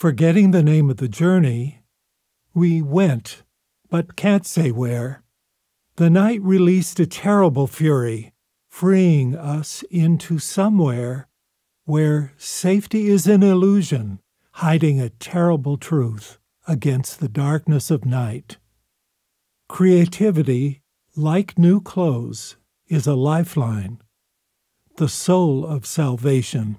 Forgetting the name of the journey, we went, but can't say where. The night released a terrible fury, freeing us into somewhere where safety is an illusion, hiding a terrible truth against the darkness of night. Creativity, like new clothes, is a lifeline, the soul of salvation.